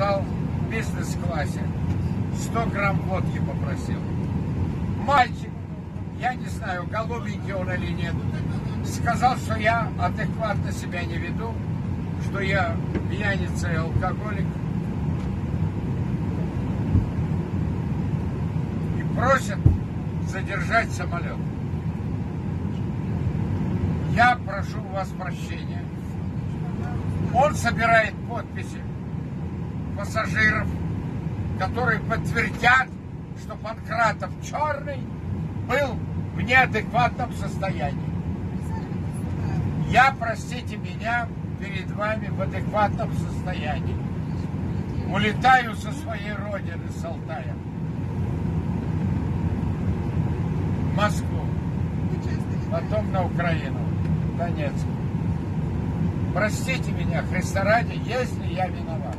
зал в бизнес-классе. 100 грамм водки попросил. Мальчик, я не знаю, голубенький он или нет, сказал, что я адекватно себя не веду, что я пьяница и алкоголик. И просит задержать самолет. Я прошу у вас прощения. Он собирает подписи пассажиров, которые подтвердят, что Панкратов Черный был в неадекватном состоянии. Я, простите меня, перед вами в адекватном состоянии. Улетаю со своей родины, с Алтая. В Москву. Потом на Украину. Донецк. Простите меня, Христа ради, если я виноват.